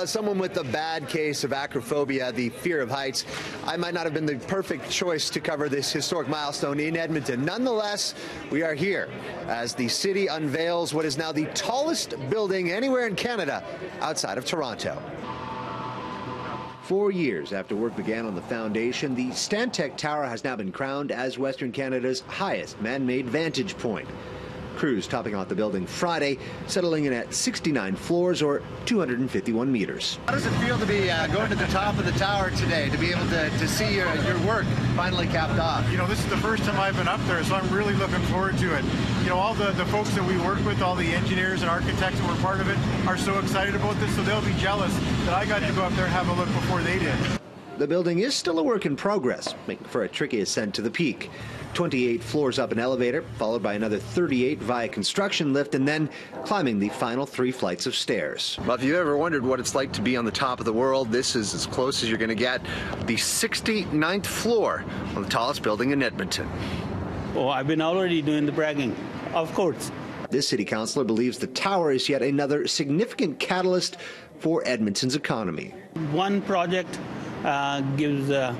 As someone with a bad case of acrophobia, the fear of heights, I might not have been the perfect choice to cover this historic milestone in Edmonton. Nonetheless, we are here as the city unveils what is now the tallest building anywhere in Canada outside of Toronto. Four years after work began on the foundation, the Stantec Tower has now been crowned as Western Canada's highest man-made vantage point. Crews topping out the building Friday, settling in at 69 floors or 251 meters. How does it feel to be uh, going to the top of the tower today, to be able to, to see your, your work finally capped off? You know, this is the first time I've been up there, so I'm really looking forward to it. You know, all the, the folks that we work with, all the engineers and architects that were part of it, are so excited about this, so they'll be jealous that I got to go up there and have a look before they did. The building is still a work in progress, making for a tricky ascent to the peak. 28 floors up an elevator, followed by another 38 via construction lift, and then climbing the final three flights of stairs. Well, if you've ever wondered what it's like to be on the top of the world, this is as close as you're going to get. The 69th floor of the tallest building in Edmonton. Oh, I've been already doing the bragging, of course. This city councilor believes the tower is yet another significant catalyst for Edmonton's economy. One project gives uh,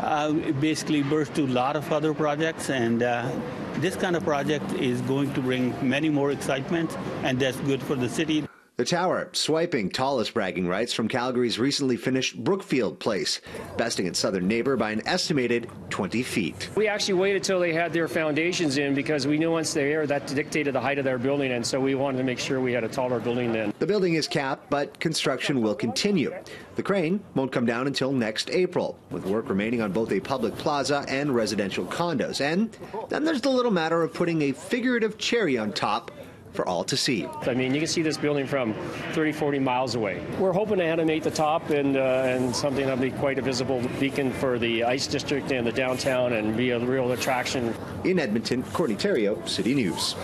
uh, basically birth to a lot of other projects, and uh, this kind of project is going to bring many more excitement, and that's good for the city. The tower swiping tallest bragging rights from Calgary's recently finished Brookfield Place, besting its southern neighbor by an estimated 20 feet. We actually waited till they had their foundations in because we knew once they're there that dictated the height of their building, and so we wanted to make sure we had a taller building then. The building is capped, but construction will continue. The crane won't come down until next April, with work remaining on both a public plaza and residential condos. And then there's the little matter of putting a figurative cherry on top for all to see. I mean, you can see this building from 30, 40 miles away. We're hoping to animate the top and, uh, and something that'll be quite a visible beacon for the ice district and the downtown and be a real attraction. In Edmonton, Courtney Theriault, City News.